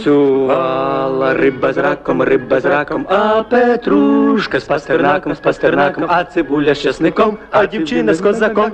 Танцювала риба з раком, риба з раком, а петрушка з пастернаком, з пастернаком, а цибуля з часником, а дівчина з козаком.